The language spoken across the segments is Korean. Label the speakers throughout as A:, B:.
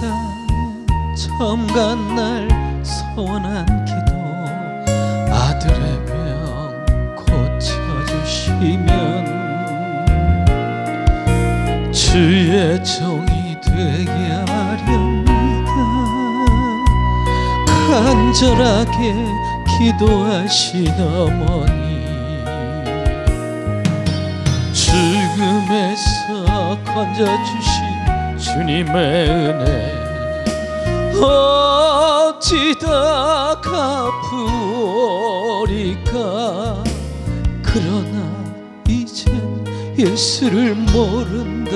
A: 처음 간 날 서원한 기도 아들의 병 고쳐주시면 주의 종이 되게 하렵니다. 간절하게 기도하신 어머니 죽음에서 건져주신 주님의 은혜. 어찌다 갚으리까? 그러나 이젠 예수를 모른다니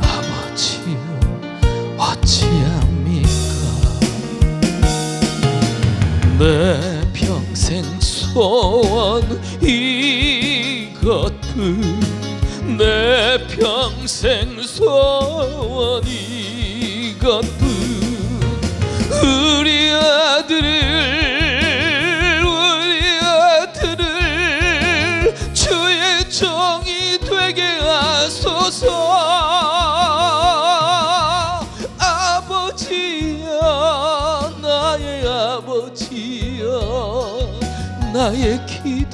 A: 아버지여 어찌합니까? 내 평생 소원 이것뿐 내 평생 소원 이것뿐 우리 아들을 우리 아들을 주의 종이 되게 하소서. 아버지여 나의 아버지여 나의 기도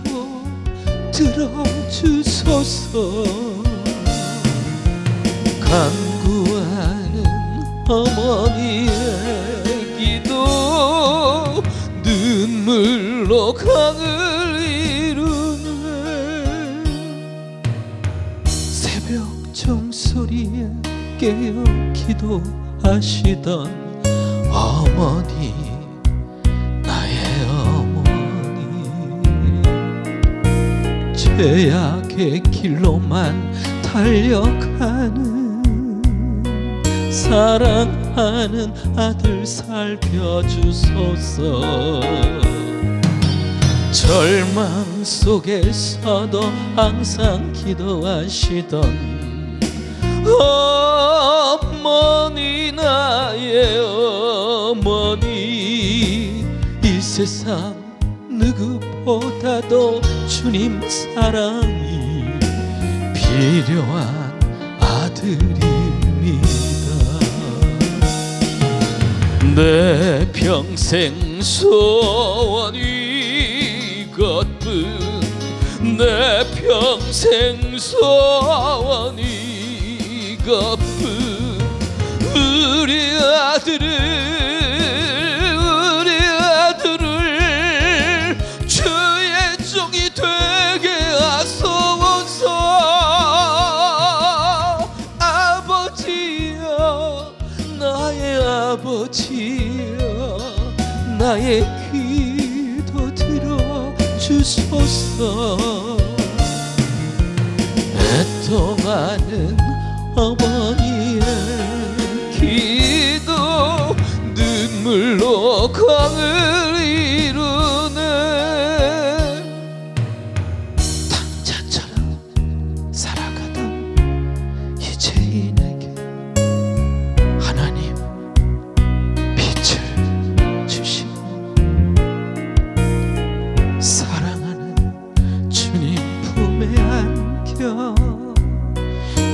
A: 들어주소서. 간구하는 어머니의 기도 눈물로 강을 이루네. 새벽 종소리에 깨어 기도하시던 어머니 죄악의 길로만 달려가는 사랑하는 아들 살펴주소서. 절망 속에서도 항상 기도하시던 어머니 나의 어머니 이 세상 누구보다도 주님 사랑이 필요한 아들입니다. 내 평생 소원 이 것뿐 내 평생 소원 이 것뿐 우리 아들 아버지여 나의 기도 들어주소서. 애통하는 어머니의 기도 눈물로 강을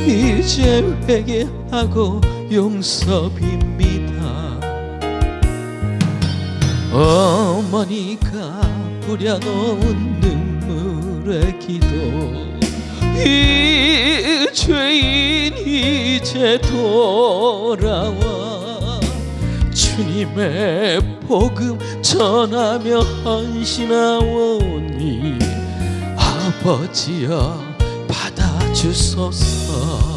A: 이제 회개하고 용서 빕니다. 어머니가 뿌려놓은 눈물의 기도 이 죄인 이제 돌아와 주님의 복음 전하며 헌신하오니 아버지여 주소서.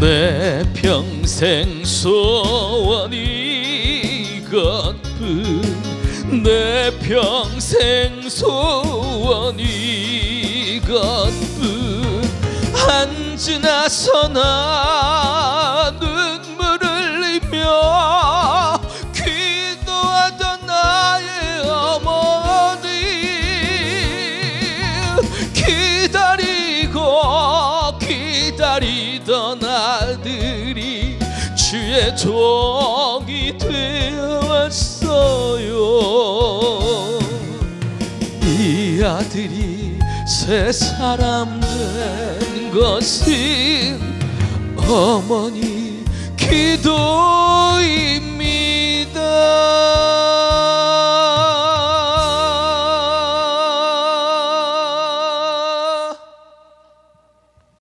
A: 내 평생 소원이 이것뿐 내 평생 소원이 이것뿐 앉으나 서나 종이 되어왔어요. 이 아들이 새 사람 된 것은 어머니 기도입니다